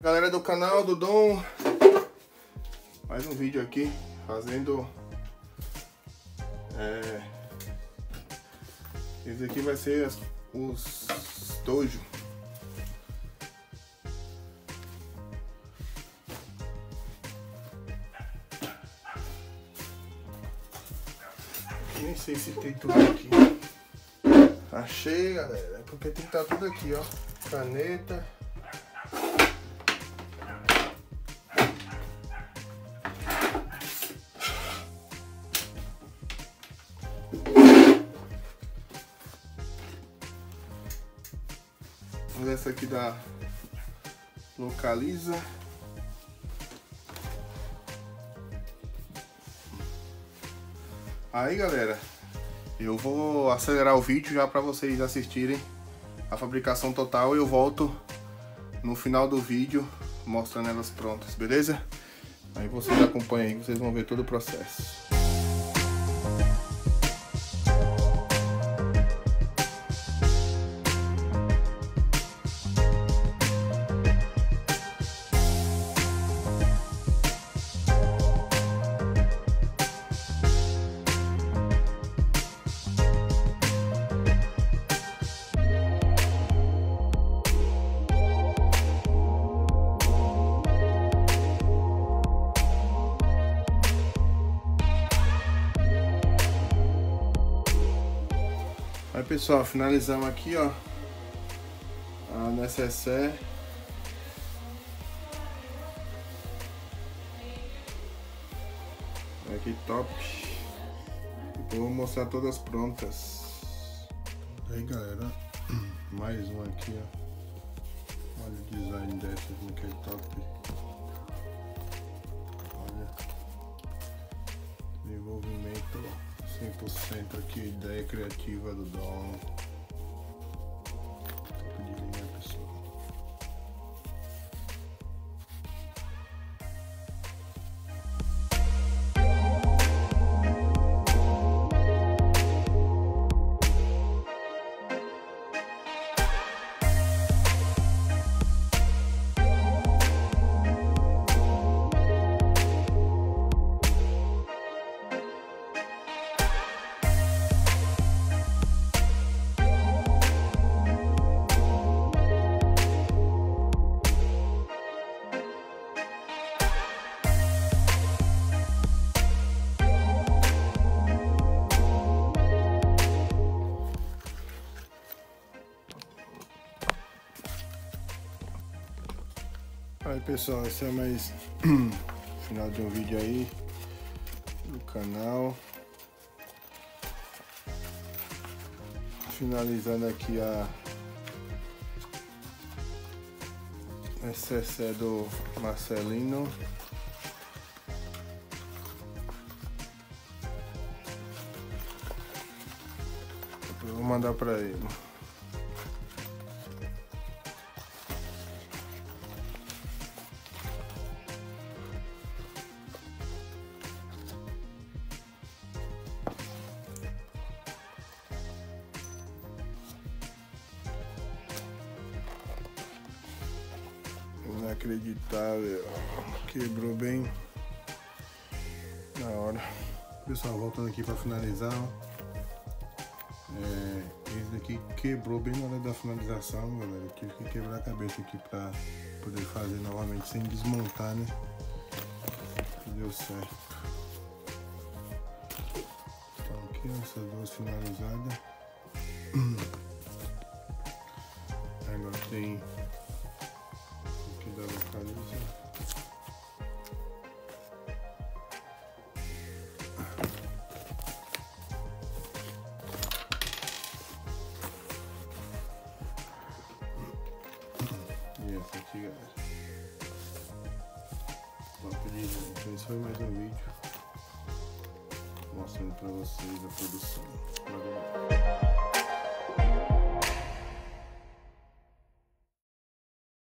Galera do canal do Dom, mais um vídeo aqui fazendo é, esse aqui vai ser as, os tojo nem sei se tem tudo aqui. Achei galera é porque tem que estar tá tudo aqui ó. Caneta essa aqui da Localiza. Aí galera, eu vou acelerar o vídeo já para vocês assistirem a fabricação total e eu volto no final do vídeo mostrando elas prontas, beleza? Aí vocês acompanhem aí, vocês vão ver todo o processo. Aí pessoal, finalizamos aqui ó. A necessaire. Aqui top. Vou mostrar todas prontas. Aí galera? Mais um aqui ó. Olha o design dessas que é top 100% aqui, ideia criativa do Dom. Aí pessoal, esse é mais final de um vídeo aí do canal. Finalizando aqui a SSE do Marcelino. Eu vou mandar para ele. Inacreditável. Quebrou bem na hora. Pessoal, voltando aqui para finalizar. É, esse daqui quebrou bem na hora da finalização, galera. Tive que quebrar a cabeça aqui para poder fazer novamente sem desmontar, né? Deu certo. Então aqui essas duas finalizadas. Agora tem aqui, galera. De Então esse foi mais um vídeo mostrando pra vocês a produção. Valeu.